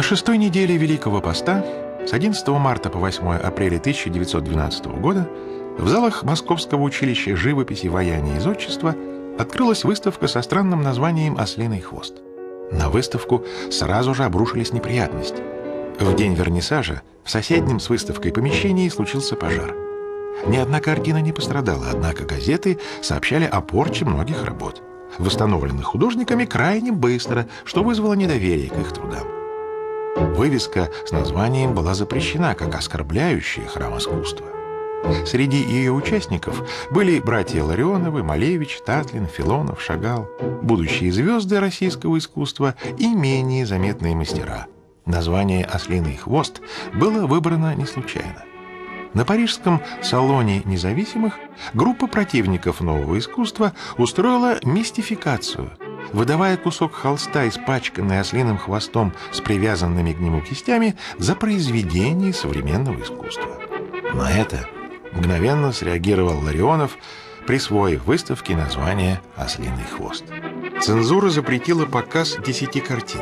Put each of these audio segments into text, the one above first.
На шестой неделе Великого Поста с 11 марта по 8 апреля 1912 года в залах Московского училища живописи, ваяния и зодчества открылась выставка со странным названием «Ослиный хвост». На выставку сразу же обрушились неприятности. В день вернисажа в соседнем с выставкой помещении случился пожар. Ни одна картина не пострадала, однако газеты сообщали о порче многих работ, восстановленных художниками крайне быстро, что вызвало недоверие к их трудам. Вывеска с названием была запрещена как оскорбляющая храм искусства. Среди ее участников были братья Ларионовы, Малевич, Татлин, Филонов, Шагал, будущие звезды российского искусства и менее заметные мастера. Название «Ослиный хвост» было выбрано не случайно. На парижском салоне независимых группа противников нового искусства устроила мистификацию, выдавая кусок холста, испачканный ослиным хвостом с привязанными к нему кистями, за произведение современного искусства. На это мгновенно среагировал Ларионов, присвоив выставке название «Ослиный хвост». Цензура запретила показ десяти картин.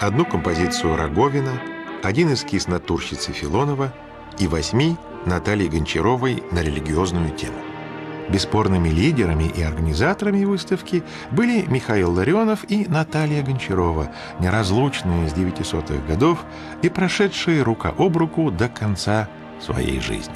Одну композицию Роговина, один эскиз натурщицы Филонова – и восьми Натальи Гончаровой на религиозную тему. Бесспорными лидерами и организаторами выставки были Михаил Ларионов и Наталья Гончарова, неразлучные с 900-х годов и прошедшие рука об руку до конца своей жизни.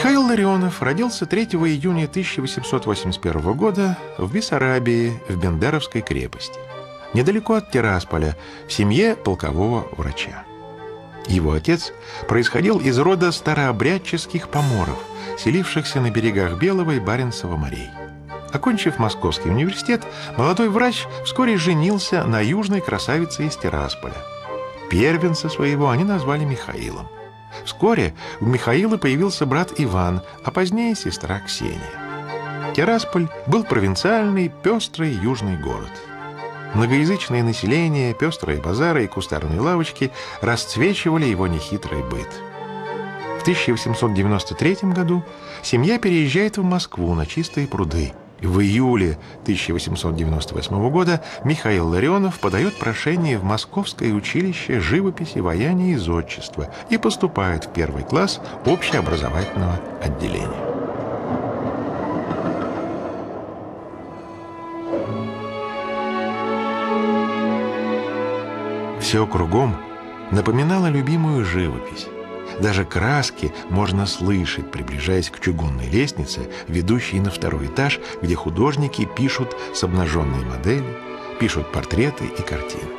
Михаил Ларионов родился 3 июня 1881 года в Бессарабии, в Бендеровской крепости, недалеко от Тирасполя, в семье полкового врача. Его отец происходил из рода старообрядческих поморов, селившихся на берегах Белого и Баренцева морей. Окончив Московский университет, молодой врач вскоре женился на южной красавице из Тирасполя. Первенца своего они назвали Михаилом. Вскоре у Михаила появился брат Иван, а позднее сестра Ксения. Тирасполь был провинциальный, пестрый южный город. Многоязычное население, пестрые базары и кустарные лавочки расцвечивали его нехитрый быт. В 1893 году семья переезжает в Москву на чистые пруды – в июле 1898 года Михаил Ларионов подает прошение в Московское училище живописи, ваяния и зодчества и поступает в первый класс общеобразовательного отделения. Все кругом напоминало любимую живопись. Даже краски можно слышать, приближаясь к чугунной лестнице, ведущей на второй этаж, где художники пишут с обнаженной модели, пишут портреты и картины.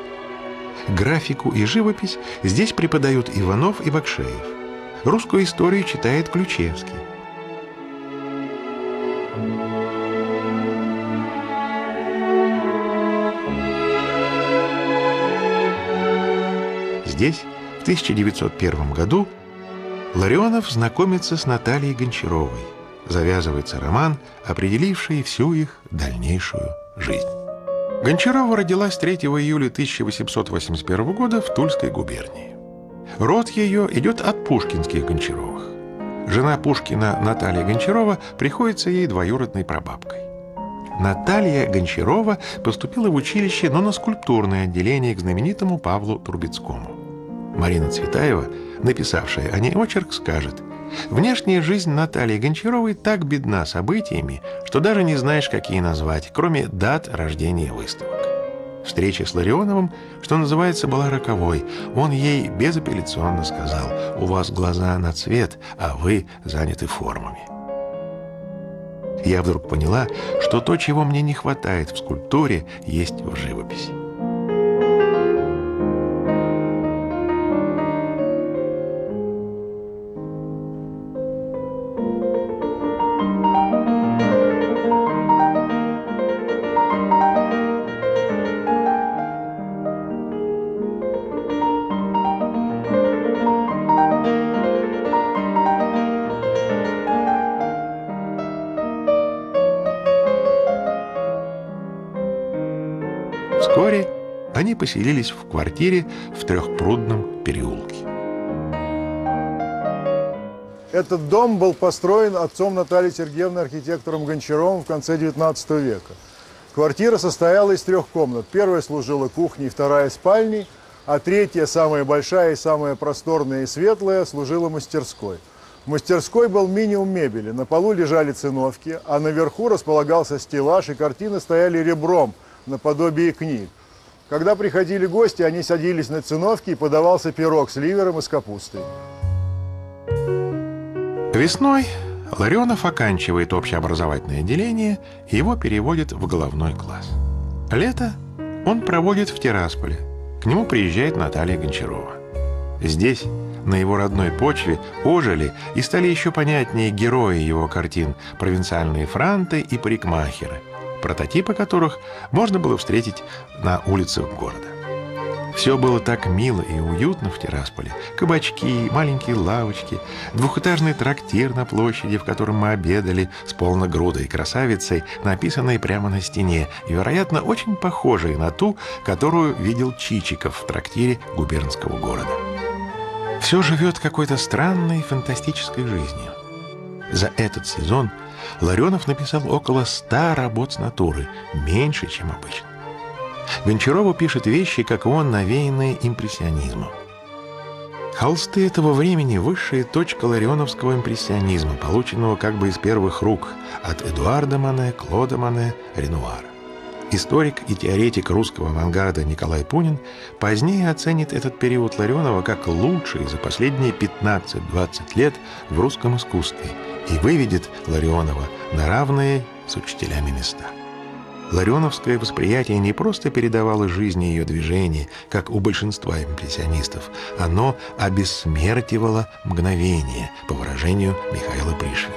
Графику и живопись здесь преподают Иванов и Бакшеев. Русскую историю читает Ключевский. Здесь, в 1901 году, Ларионов знакомится с Натальей Гончаровой. Завязывается роман, определивший всю их дальнейшую жизнь. Гончарова родилась 3 июля 1881 года в Тульской губернии. Род ее идет от пушкинских Гончаровых. Жена Пушкина Наталья Гончарова приходится ей двоюродной прабабкой. Наталья Гончарова поступила в училище, но на скульптурное отделение к знаменитому Павлу Трубецкому. Марина Цветаева, написавшая о ней очерк, скажет «Внешняя жизнь Натальи Гончаровой так бедна событиями, что даже не знаешь, какие назвать, кроме дат рождения выставок». Встреча с Ларионовым, что называется, была роковой. Он ей безапелляционно сказал «У вас глаза на цвет, а вы заняты формами». Я вдруг поняла, что то, чего мне не хватает в скульптуре, есть в живописи. Поселились в квартире в Трехпрудном переулке. Этот дом был построен отцом Натальи Сергеевны, архитектором Гончаровым в конце 19 века. Квартира состояла из трех комнат. Первая служила кухней, вторая спальней, а третья, самая большая и самая просторная и светлая, служила мастерской. В мастерской был минимум мебели. На полу лежали циновки, а наверху располагался стеллаж, и картины стояли ребром, наподобие книг. Когда приходили гости, они садились на циновки и подавался пирог с ливером и с капустой. Весной Ларионов оканчивает общеобразовательное отделение, и его переводят в головной класс. Лето он проводит в Тирасполе. К нему приезжает Наталья Гончарова. Здесь, на его родной почве, ожили и стали еще понятнее герои его картин «Провинциальные франты» и «Парикмахеры», прототипы которых можно было встретить на улицах города. Все было так мило и уютно в Тирасполе. Кабачки, маленькие лавочки, двухэтажный трактир на площади, в котором мы обедали с полногрудой красавицей, написанной прямо на стене, и, вероятно, очень похожей на ту, которую видел Чичиков в трактире губернского города. Все живет какой-то странной фантастической жизнью. За этот сезон Ларионов написал около ста работ с натуры, меньше, чем обычно. Гончарова пишет вещи, как он, навеянные импрессионизмом. Холсты этого времени – высшая точка ларионовского импрессионизма, полученного как бы из первых рук от Эдуарда Мане, Клода Мане, Ренуара. Историк и теоретик русского авангарда Николай Пунин позднее оценит этот период Ларионова как лучший за последние 15-20 лет в русском искусстве и выведет Ларионова на равные с учителями места. Ларионовское восприятие не просто передавало жизни ее движения, как у большинства импрессионистов, оно обессмертивало мгновение, по выражению Михаила Пришвина.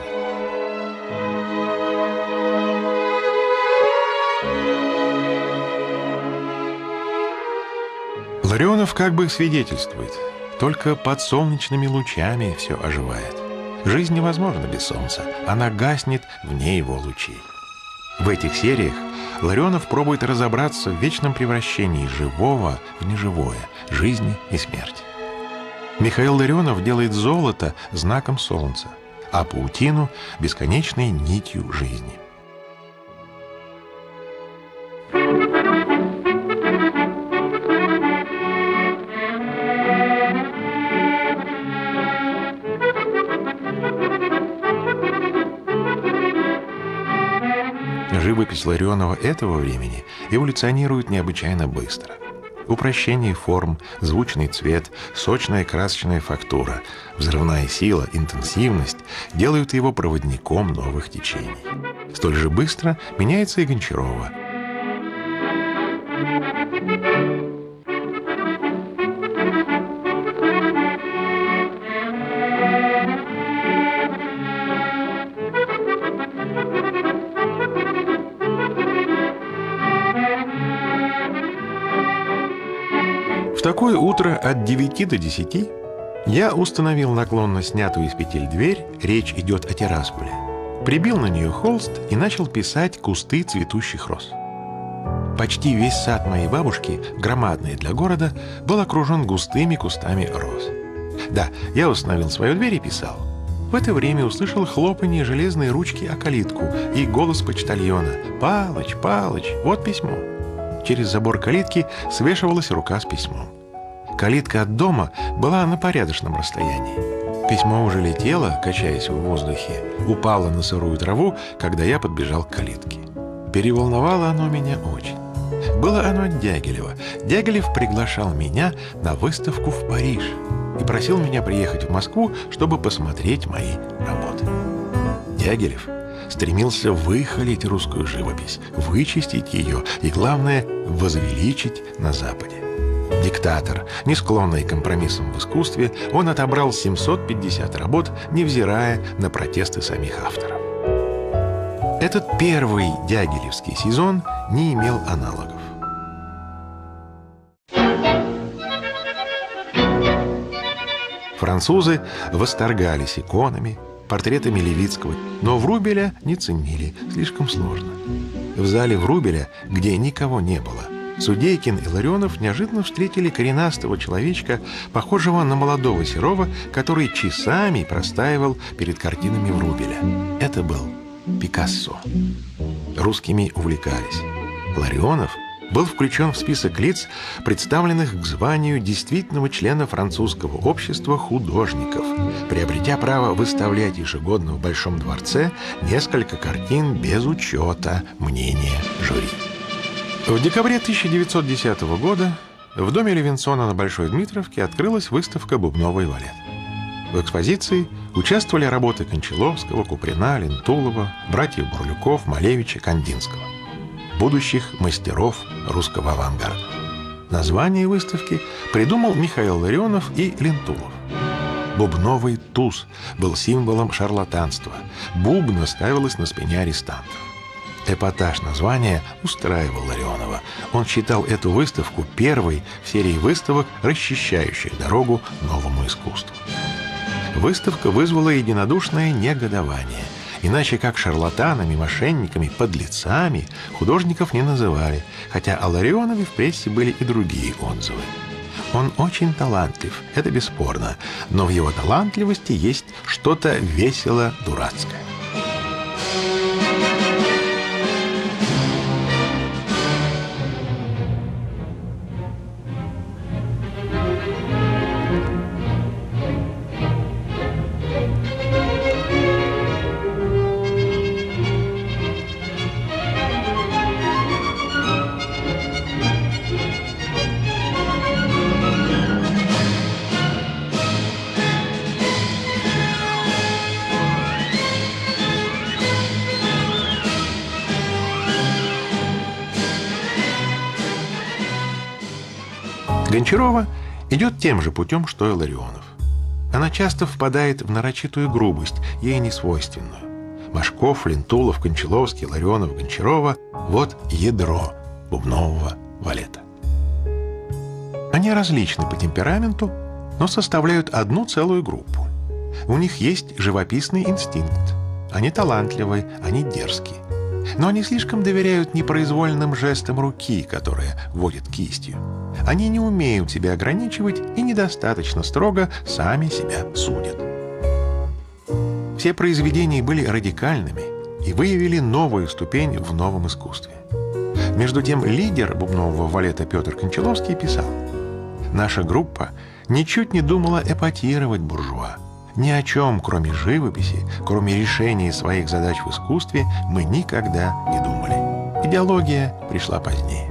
Ларионов как бы свидетельствует, только под солнечными лучами все оживает. Жизнь невозможна без солнца, она гаснет вне его лучей. В этих сериях Ларионов пробует разобраться в вечном превращении живого в неживое, жизни и смерти. Михаил Ларионов делает золото знаком солнца, а паутину – бесконечной нитью жизни. Живопись Ларионова этого времени эволюционирует необычайно быстро. Упрощение форм, звучный цвет, сочная красочная фактура, взрывная сила, интенсивность делают его проводником новых течений. Столь же быстро меняется и Гончарова – такое утро от 9 до 10 я установил наклонно снятую из петель дверь, речь идет о террасполе, прибил на нее холст и начал писать кусты цветущих роз. Почти весь сад моей бабушки, громадный для города, был окружен густыми кустами роз. Да, я установил свою дверь и писал. В это время услышал хлопанье железной ручки о калитку и голос почтальона «Палыч, Палыч, вот письмо». Через забор калитки свешивалась рука с письмом. Калитка от дома была на порядочном расстоянии. Письмо уже летело, качаясь в воздухе, упало на сырую траву, когда я подбежал к калитке. Переволновало оно меня очень. Было оно от Дягилева. Дягилев приглашал меня на выставку в Париж и просил меня приехать в Москву, чтобы посмотреть мои работы. Дягилев стремился выхолить русскую живопись, вычистить ее и, главное, возвеличить на Западе. Диктатор, не склонный к компромиссам в искусстве, он отобрал 750 работ, невзирая на протесты самих авторов. Этот первый дягилевский сезон не имел аналогов. Французы восторгались иконами, портретами Левицкого, но Врубеля не ценили, слишком сложно. В зале Врубеля, где никого не было, Судейкин и Ларионов неожиданно встретили коренастого человечка, похожего на молодого Серова, который часами простаивал перед картинами Врубеля. Это был Пикассо. Русскими увлекались. Ларионов был включен в список лиц, представленных к званию действительного члена французского общества художников, приобретя право выставлять ежегодно в Большом дворце несколько картин без учета мнения жюри. В декабре 1910 года в доме Левинсона на Большой Дмитровке открылась выставка «Бубновый валет». В экспозиции участвовали работы Кончаловского, Куприна, Лентулова, братьев Бурлюков, Малевича, Кандинского. Будущих мастеров русского авангарда. Название выставки придумал Михаил Ларионов и Лентулов. Бубновый туз был символом шарлатанства. Бубна ставилась на спине арестантов. Эпатаж названия устраивал Ларионова. Он считал эту выставку первой в серии выставок, расчищающих дорогу новому искусству. Выставка вызвала единодушное негодование. Иначе как шарлатанами, мошенниками, подлецами художников не называли, хотя о Ларионове в прессе были и другие отзывы. Он очень талантлив, это бесспорно, но в его талантливости есть что-то весело-дурацкое. Гончарова идет тем же путем, что и Ларионов. Она часто впадает в нарочитую грубость, ей не свойственную. Машков, Лентулов, Кончаловский, Ларионов, Гончарова – вот ядро бубнового валета. Они различны по темпераменту, но составляют одну целую группу. У них есть живописный инстинкт. Они талантливые, они дерзкие. Но они слишком доверяют непроизвольным жестам руки, которая водит кистью. Они не умеют себя ограничивать и недостаточно строго сами себя судят. Все произведения были радикальными и выявили новую ступень в новом искусстве. Между тем лидер бубнового валета Петр Кончаловский писал «Наша группа ничуть не думала эпатировать буржуа. Ни о чем, кроме живописи, кроме решения своих задач в искусстве, мы никогда не думали. Идеология пришла позднее».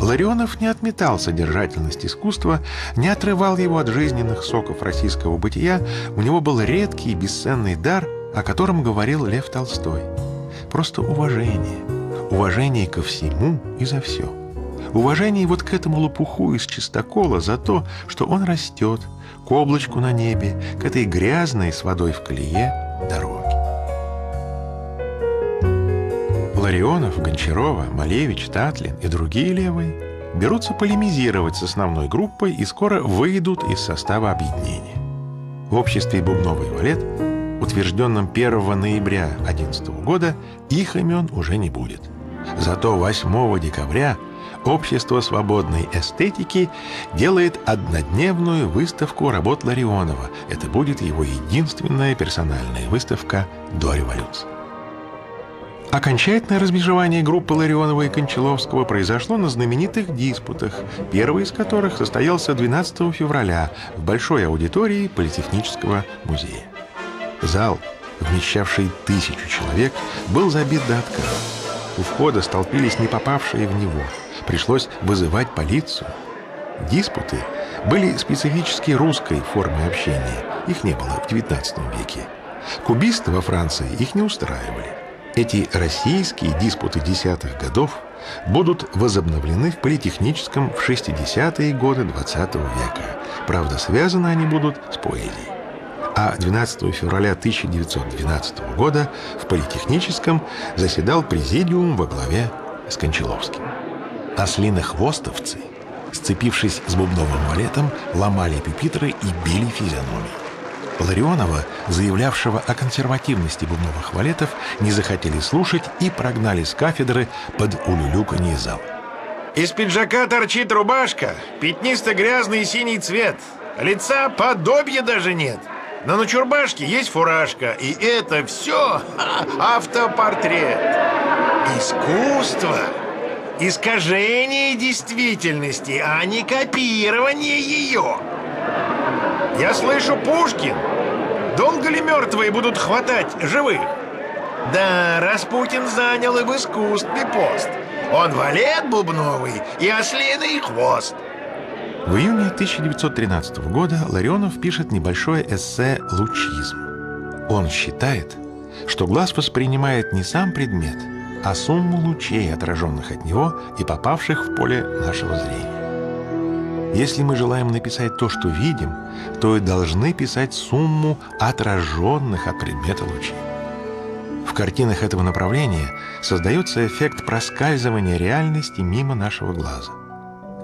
Ларионов не отметал содержательность искусства, не отрывал его от жизненных соков российского бытия, у него был редкий и бесценный дар, о котором говорил Лев Толстой. Просто уважение. Уважение ко всему и за все. Уважение вот к этому лопуху из чистокола за то, что он растет, к облачку на небе, к этой грязной с водой в колее дороге. Ларионов, Гончарова, Малевич, Татлин и другие левые берутся полемизировать с основной группой и скоро выйдут из состава объединения. В обществе «Бубновый валет», утвержденном 1 ноября 2011 года, их имен уже не будет. Зато 8 декабря Общество свободной эстетики делает однодневную выставку работ Ларионова. Это будет его единственная персональная выставка до революции. Окончательное размежевание группы Ларионова и Кончаловского произошло на знаменитых диспутах, первый из которых состоялся 12 февраля в большой аудитории Политехнического музея. Зал, вмещавший тысячу человек, был забит до отказа. У входа столпились не попавшие в него. Пришлось вызывать полицию. Диспуты были специфически русской формой общения. Их не было в XIX веке. Кубисты во Франции их не устраивали. Эти российские диспуты десятых годов будут возобновлены в политехническом в 60-е годы XX века. Правда, связаны они будут с поэзией. А 12 февраля 1912 года в политехническом заседал президиум во главе с Кончаловским. Ослинохвостовцы, сцепившись с бубновым валетом, ломали пюпитры и били физиономии. Ларионова, заявлявшего о консервативности бубновых валетов, не захотели слушать и прогнали с кафедры под улюлюканье зал. Из пиджака торчит рубашка, пятнисто-грязный синий цвет. Лица подобия даже нет. На чурбашке есть фуражка, и это все автопортрет. Искусство. Искажение действительности, а не копирование ее. Я слышу Пушкин. Долго ли мертвые будут хватать живых? Да, Распутин занял и в искусстве пост. Он валет бубновый и ослиный хвост. В июне 1913 года Ларионов пишет небольшое эссе «Лучизм». Он считает, что глаз воспринимает не сам предмет, а сумму лучей, отраженных от него и попавших в поле нашего зрения. Если мы желаем написать то, что видим, то и должны писать сумму отраженных от предмета лучей. В картинах этого направления создается эффект проскальзывания реальности мимо нашего глаза.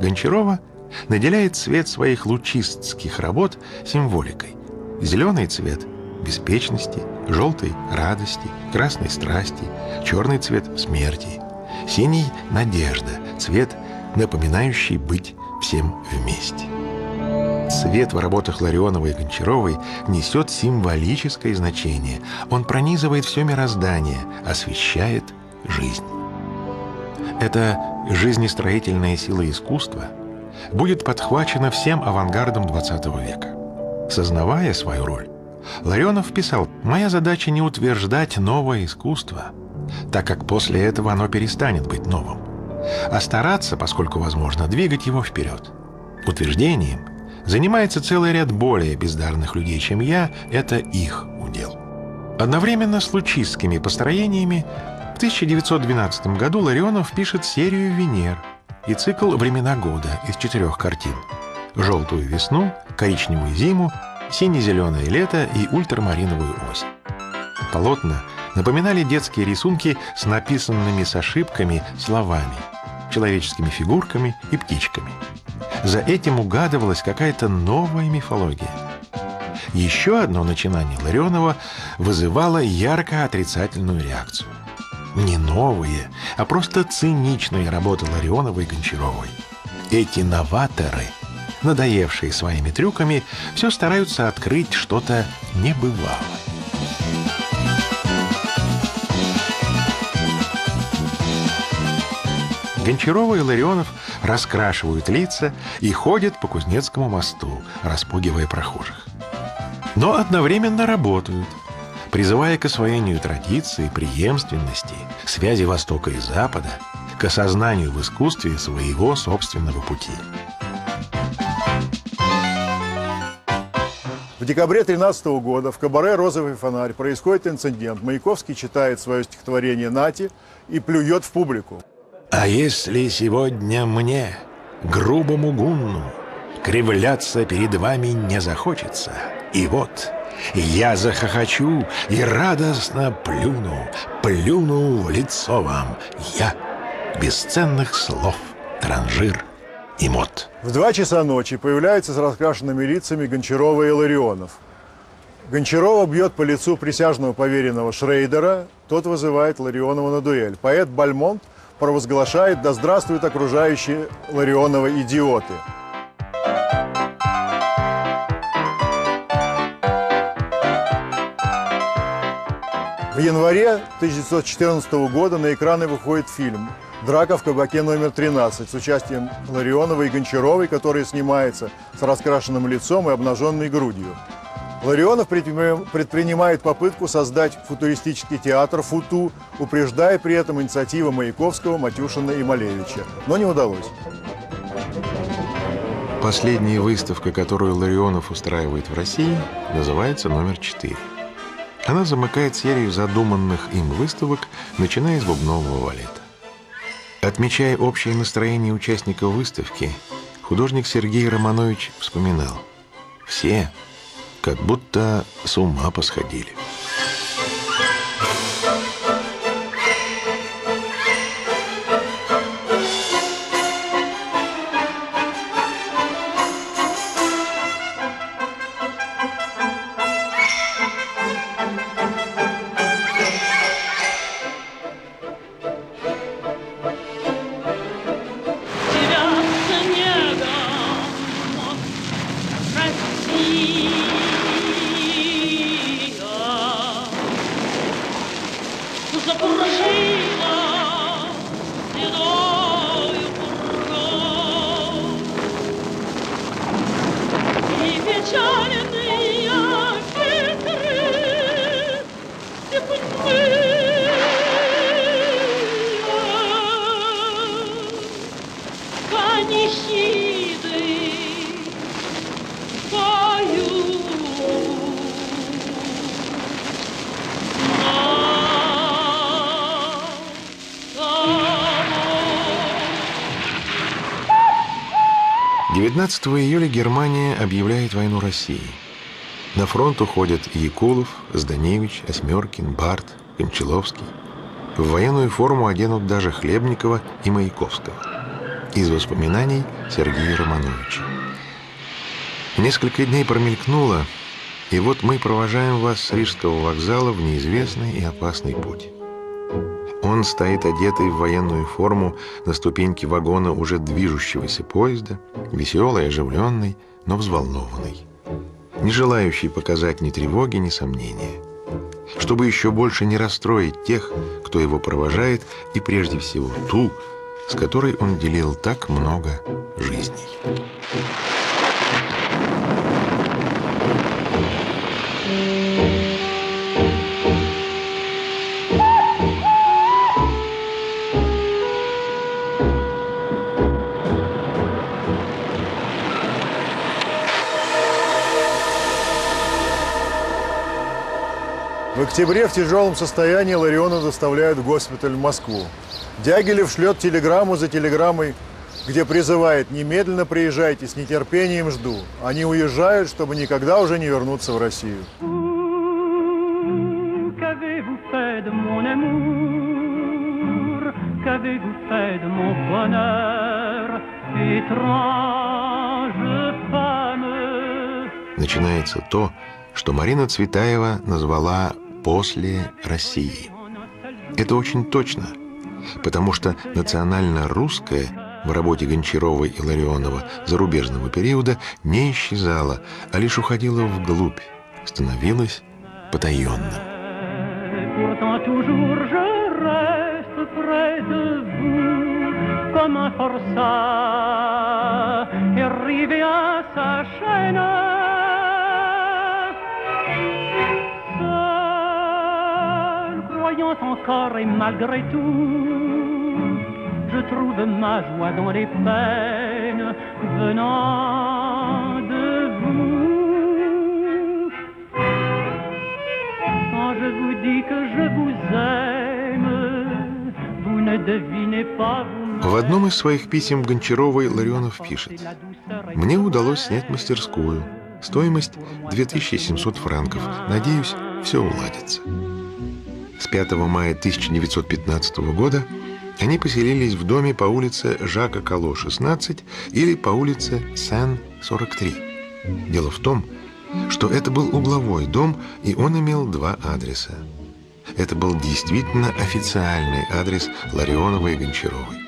Гончарова наделяет цвет своих лучистских работ символикой. Зеленый цвет – беспечности, желтый – радости, красный – страсти, черный цвет – смерти, синий – надежда, цвет, напоминающий быть всем вместе. Свет в работах Ларионовой и Гончаровой несет символическое значение. Он пронизывает все мироздание, освещает жизнь. Это жизнестроительная сила искусства будет подхвачена всем авангардом XX века. Сознавая свою роль, Ларионов писал, «Моя задача не утверждать новое искусство, так как после этого оно перестанет быть новым, а стараться, поскольку возможно, двигать его вперед. Утверждением занимается целый ряд более бездарных людей, чем я, это их удел. Одновременно с лучистскими построениями в 1912 году Ларионов пишет серию «Венер» и цикл «Времена года» из четырех картин «Желтую весну», «Коричневую зиму», «Сине-зеленое лето» и «Ультрамариновую осень». Полотна напоминали детские рисунки с написанными с ошибками словами, человеческими фигурками и птичками – за этим угадывалась какая-то новая мифология. Еще одно начинание Ларионова вызывало ярко отрицательную реакцию. Не новые, а просто циничные работы Ларионовой и Гончаровой. Эти новаторы, надоевшие своими трюками, все стараются открыть что-то небывалое. Гончарова и Ларионов раскрашивают лица и ходят по Кузнецкому мосту, распугивая прохожих. Но одновременно работают, призывая к освоению традиций, преемственности, связи Востока и Запада, к осознанию в искусстве своего собственного пути. В декабре 13 года в кабаре «Розовый фонарь» происходит инцидент. Маяковский читает свое стихотворение «Нати» и плюет в публику. А если сегодня мне, грубому гунну, Кривляться перед вами не захочется, И вот я захохочу и радостно плюну, Плюну в лицо вам я, бесценных слов, транжир и мод. В два часа ночи появляются с раскрашенными лицами Гончарова и Ларионов. Гончарова бьет по лицу присяжного поверенного Шрейдера, тот вызывает Ларионова на дуэль. Поэт Бальмонт провозглашает «Да здравствуют окружающие Ларионова идиоты!». В январе 1914 года на экраны выходит фильм «Драка в кабаке номер 13» с участием Ларионова и Гончаровой, который снимается с раскрашенным лицом и обнаженной грудью. Ларионов предпринимает попытку создать футуристический театр «Футу», упреждая при этом инициативы Маяковского, Матюшина и Малевича. Но не удалось. Последняя выставка, которую Ларионов устраивает в России, называется «Номер 4». Она замыкает серию задуманных им выставок, начиная с бубнового валета. Отмечая общее настроение участников выставки, художник Сергей Романович вспоминал «Все, как будто с ума посходили. 19 июля Германия объявляет войну России. На фронт уходят Якулов, Зданевич, Осьмеркин, Барт, Кончаловский. В военную форму оденут даже Хлебникова и Маяковского. Из воспоминаний Сергея Романовича. Несколько дней промелькнуло, и вот мы провожаем вас с Рижского вокзала в неизвестный и опасный путь. Он стоит одетый в военную форму на ступеньке вагона уже движущегося поезда, веселый, оживленный, но взволнованный. Не желающий показать ни тревоги, ни сомнения. Чтобы еще больше не расстроить тех, кто его провожает, и прежде всего ту, с которой он делил так много жизней. Октябре в тяжелом состоянии Лариона доставляют в госпиталь в Москву. Дягилев шлет телеграмму за телеграммой, где призывает «Немедленно приезжайте, с нетерпением жду». Они уезжают, чтобы никогда уже не вернуться в Россию. Начинается то, что Марина Цветаева назвала «после России». Это очень точно, потому что национально-русское в работе Гончарова и Ларионова зарубежного периода не исчезало, а лишь уходило вглубь, становилось потаенным. comme un forçat, arrivé à sa chaîne. Croyant encore et malgré tout, je trouve ma joie dans les peines venant de vous. Quand je vous dis que je vous aime, vous ne devinez pas В одном из своих писем Гончаровой Ларионов пишет «Мне удалось снять мастерскую. Стоимость 2700 франков. Надеюсь, все уладится». С 5 мая 1915 года они поселились в доме по улице Жака Кало, 16 или по улице Сен, 43. Дело в том, что это был угловой дом, и он имел два адреса. Это был действительно официальный адрес Ларионовой и Гончаровой.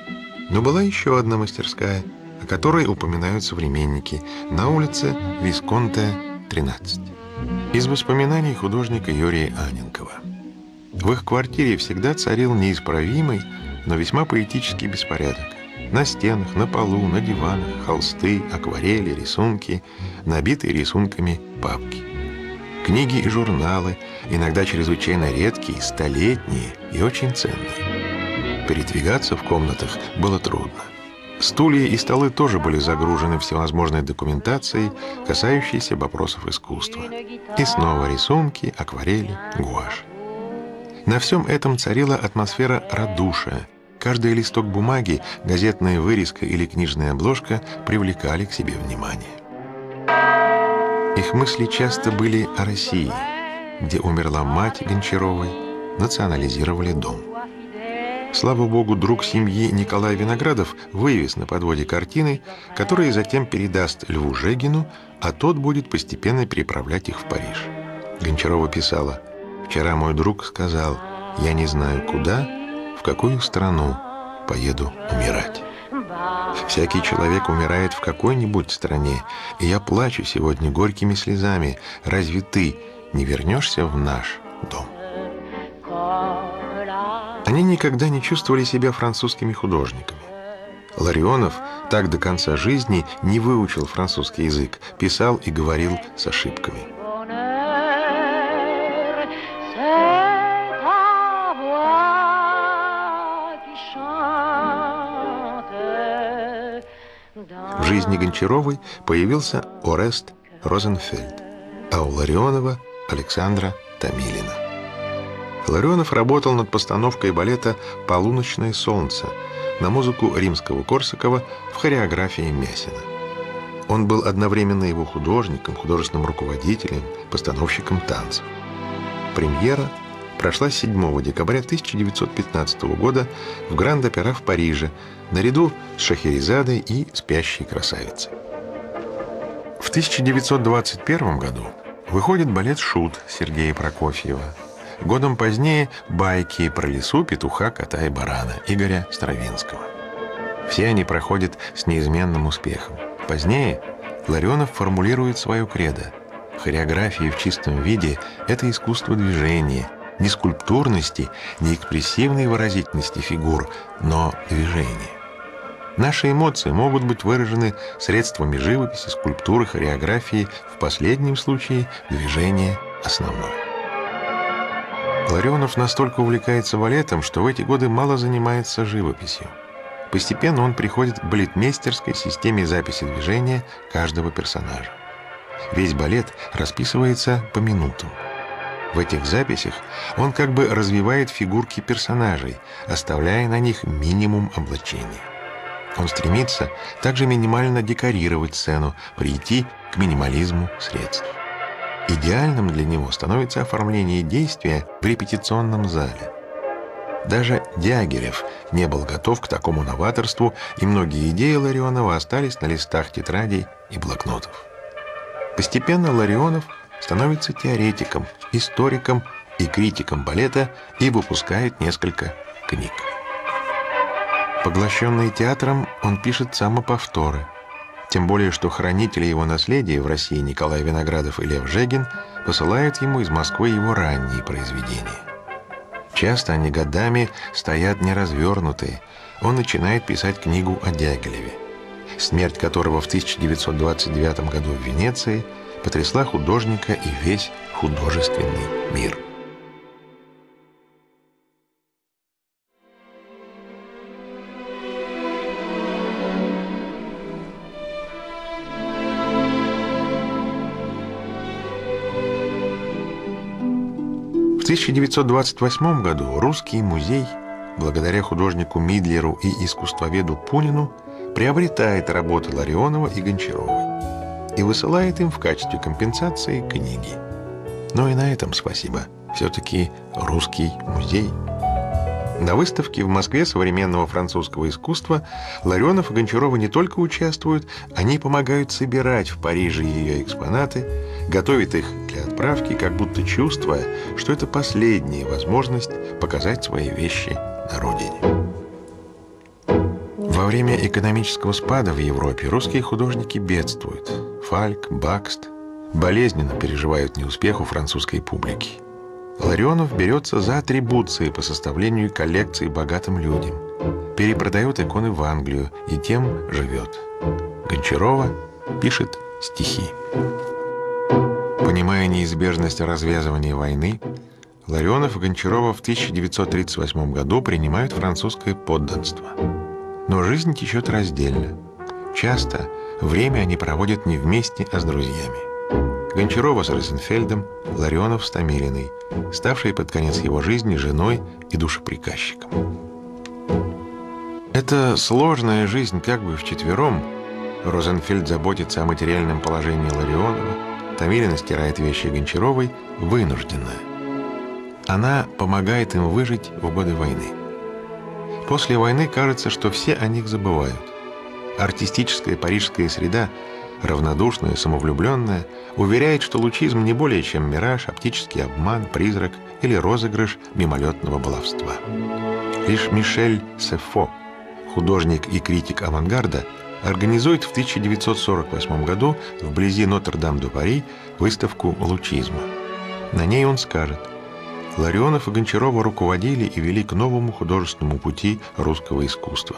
Но была еще одна мастерская, о которой упоминают современники, на улице Висконте, 13. Из воспоминаний художника Юрия Аненкова. В их квартире всегда царил неисправимый, но весьма поэтический беспорядок. На стенах, на полу, на диванах холсты, акварели, рисунки, набитые рисунками папки. Книги и журналы, иногда чрезвычайно редкие, столетние и очень ценные. Передвигаться в комнатах было трудно. Стулья и столы тоже были загружены всевозможной документацией, касающейся вопросов искусства. И снова рисунки, акварели, гуашь. На всем этом царила атмосфера радушия. Каждый листок бумаги, газетная вырезка или книжная обложка привлекали к себе внимание. Их мысли часто были о России, где умерла мать Гончаровой, национализировали дом. Слава богу, друг семьи Николай Виноградов вывез на подводе картины, которые затем передаст Льву Жегину, а тот будет постепенно переправлять их в Париж. Гончарова писала – Вчера мой друг сказал, я не знаю куда, в какую страну поеду умирать. Всякий человек умирает в какой-нибудь стране, и я плачу сегодня горькими слезами. Разве ты не вернешься в наш дом? Они никогда не чувствовали себя французскими художниками. Ларионов так до конца жизни не выучил французский язык, писал и говорил с ошибками. В жизни Гончаровой появился Орест Розенфельд, а у Ларионова – Александра Томилина. Ларионов работал над постановкой балета «Полуночное солнце» на музыку Римского-Корсакова в хореографии Мясина. Он был одновременно его художником, художественным руководителем, постановщиком танцев. Премьера прошла 7 декабря 1915 года в Гранд-Опера в Париже наряду с Шахерезадой и «Спящей красавицей». В 1921 году выходит балет «Шут» Сергея Прокофьева. Годом позднее «Байки про лесу, петуха, кота и барана» Игоря Стравинского. Все они проходят с неизменным успехом. Позднее Ларионов формулирует свою кредо. Хореография в чистом виде – это искусство движения, не скульптурности, не экспрессивной выразительности фигур, но движения. Наши эмоции могут быть выражены средствами живописи, скульптуры, хореографии, в последнем случае движение основное. Ларионов настолько увлекается балетом, что в эти годы мало занимается живописью. Постепенно он приходит к балетмейстерской системе записи движения каждого персонажа. Весь балет расписывается по минутам. В этих записях он как бы развивает фигурки персонажей, оставляя на них минимум облачения. Он стремится также минимально декорировать сцену, прийти к минимализму средств. Идеальным для него становится оформление действия в репетиционном зале. Даже Дягилев не был готов к такому новаторству, и многие идеи Ларионова остались на листах тетрадей и блокнотов. Постепенно Ларионов становится теоретиком, историком и критиком балета и выпускает несколько книг. Поглощенный театром, он пишет самоповторы. Тем более, что хранители его наследия в России Николай Виноградов и Лев Жегин посылают ему из Москвы его ранние произведения. Часто они годами стоят неразвернутые. Он начинает писать книгу о Дягилеве, смерть которого в 1929 году в Венеции – потрясла художника и весь художественный мир. В 1928 году Русский музей, благодаря художнику Мидлеру и искусствоведу Пунину, приобретает работы Ларионова и Гончарова и высылает им в качестве компенсации книги. Но и на этом спасибо. Все-таки русский музей. На выставке в Москве современного французского искусства Ларионов и Гончарова не только участвуют, они помогают собирать в Париже ее экспонаты, готовят их для отправки, как будто чувствуя, что это последняя возможность показать свои вещи на родине. Во время экономического спада в Европе русские художники бедствуют. Фальк, Бакст болезненно переживают неуспех у французской публики. Ларионов берется за атрибуции по составлению коллекции богатым людям, перепродает иконы в Англию и тем живет. Гончарова пишет стихи. Понимая неизбежность развязывания войны, Ларионов и Гончарова в 1938 году принимают французское подданство – но жизнь течет раздельно. Часто время они проводят не вместе, а с друзьями. Гончарова с Розенфельдом, Ларионов с Томилиной, ставшие под конец его жизни женой и душеприказчиком. Это сложная жизнь как бы вчетвером. Розенфельд заботится о материальном положении Ларионова, Томилина стирает вещи Гончаровой, вынужденная. Она помогает им выжить в годы войны. После войны кажется, что все о них забывают. Артистическая парижская среда, равнодушная, самовлюбленная, уверяет, что лучизм не более чем мираж, оптический обман, призрак или розыгрыш мимолетного баловства. Лишь Мишель Сефо, художник и критик авангарда, организует в 1948 году вблизи Нотр-Дам-де-Пари выставку лучизма. На ней он скажет Ларионов и Гончарова руководили и вели к новому художественному пути русского искусства.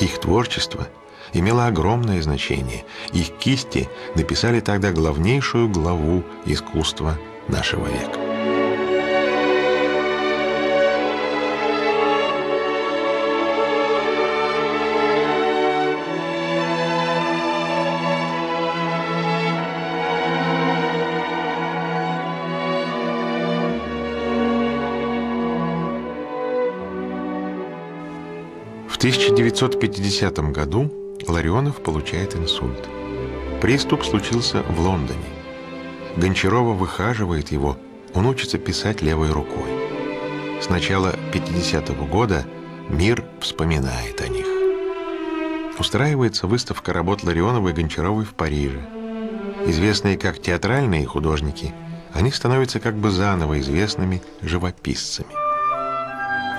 Их творчество имело огромное значение. Их кисти написали тогда главнейшую главу искусства нашего века. В 1950 году Ларионов получает инсульт. Приступ случился в Лондоне. Гончарова выхаживает его, он учится писать левой рукой. С начала 50-го года мир вспоминает о них. Устраивается выставка работ Ларионова и Гончаровой в Париже. Известные как театральные художники, они становятся как бы заново известными живописцами.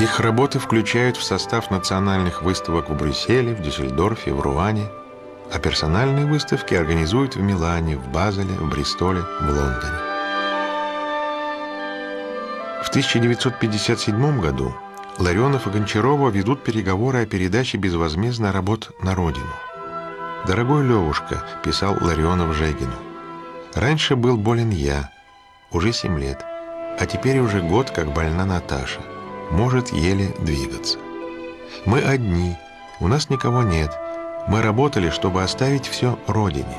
Их работы включают в состав национальных выставок в Брюсселе, в Дюссельдорфе, в Руане, а персональные выставки организуют в Милане, в Базеле, в Бристоле, в Лондоне. В 1957 году Ларионов и Гончарова ведут переговоры о передаче безвозмездно работ на родину. «Дорогой Левушка», — писал Ларионов Жегину, — «раньше был болен я, уже семь лет, а теперь уже год, как больна Наташа может еле двигаться. Мы одни, у нас никого нет. Мы работали, чтобы оставить все родине.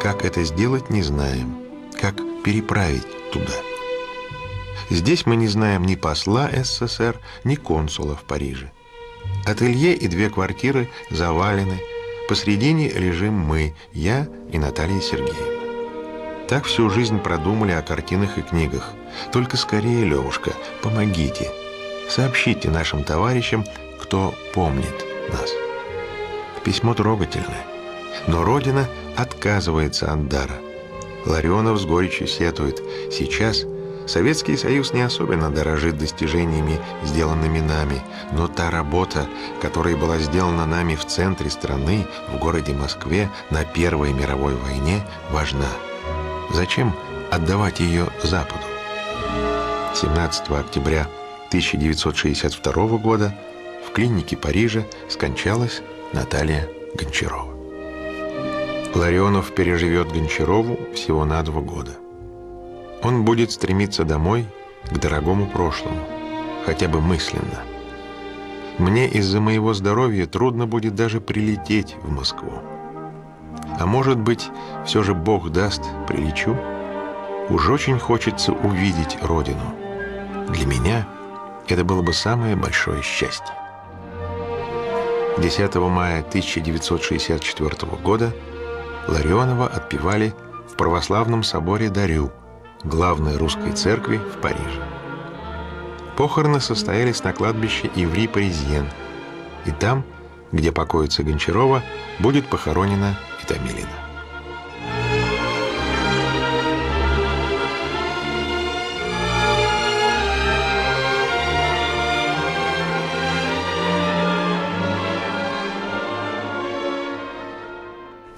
Как это сделать, не знаем. Как переправить туда. Здесь мы не знаем ни посла СССР, ни консула в Париже. Ателье и две квартиры завалены. Посредине лежим мы, я и Наталья Сергеевна. Так всю жизнь продумали о картинах и книгах. Только скорее, Левушка, помогите – Сообщите нашим товарищам, кто помнит нас. Письмо трогательное, но Родина отказывается от дара. Ларионов с горечью сетует. Сейчас Советский Союз не особенно дорожит достижениями, сделанными нами, но та работа, которая была сделана нами в центре страны, в городе Москве, на Первой мировой войне, важна. Зачем отдавать ее Западу? 17 октября 1962 года в клинике Парижа скончалась Наталья Гончарова. Ларионов переживет Гончарову всего на два года. Он будет стремиться домой, к дорогому прошлому, хотя бы мысленно. Мне из-за моего здоровья трудно будет даже прилететь в Москву. А может быть, все же Бог даст, прилечу? Уж очень хочется увидеть Родину. Для меня – это было бы самое большое счастье. 10 мая 1964 года Ларионова отпевали в православном соборе Дарю, главной русской церкви в Париже. Похороны состоялись на кладбище Иври-Паризьен, и там, где покоится Гончарова, будет похоронена и Томилина.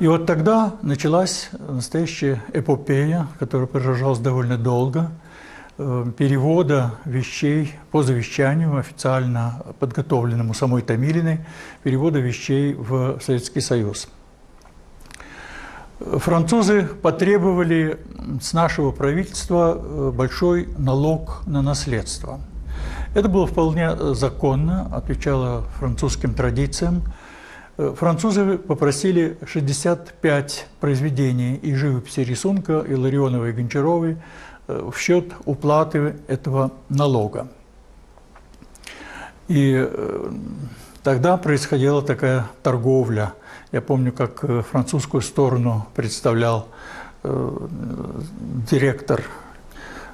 И вот тогда началась настоящая эпопея, которая продолжалась довольно долго, э, перевода вещей по завещанию, официально подготовленному самой Томилиной, перевода вещей в Советский Союз. Французы потребовали с нашего правительства э, большой налог на наследство. Это было вполне законно, отвечало французским традициям – французы попросили 65 произведений и живописи рисунка Иларионовой и Гончаровой э, в счет уплаты этого налога. И э, тогда происходила такая торговля. Я помню, как французскую сторону представлял директор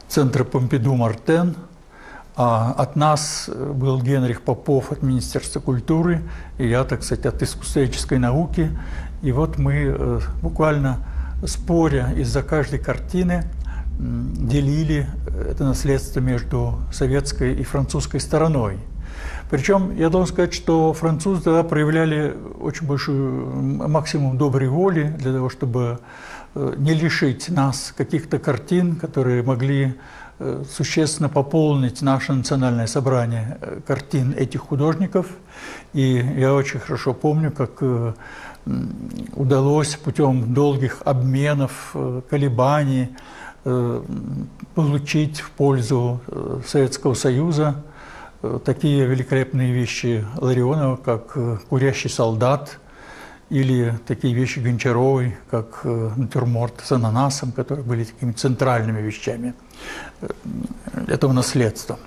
центра Помпиду Мартен – а от нас был Генрих Попов от Министерства культуры, и я, так сказать, от искусствоведческой науки. И вот мы э, буквально споря из-за каждой картины делили это наследство между советской и французской стороной. Причем я должен сказать, что французы тогда проявляли очень большую максимум доброй воли для того, чтобы э, не лишить нас каких-то картин, которые могли э, существенно пополнить наше национальное собрание э, картин этих художников. И я очень хорошо помню, как удалось путем долгих обменов, колебаний получить в пользу Советского Союза такие великолепные вещи Ларионова, как «Курящий солдат», или такие вещи Гончаровой, как э, натюрморт с ананасом, которые были такими центральными вещами э, этого наследства.